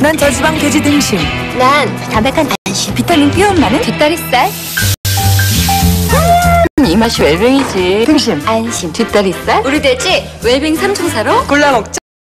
난 저지방 돼지 등심, 난 담백한 단심. 비타민 P 엄마는 뒷다리살. 음, 이 맛이 웰빙이지. 등심, 안심. 뒷다리살, 우리 돼지 웰빙 삼총사로 골라 먹자.